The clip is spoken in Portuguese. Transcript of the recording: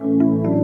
Música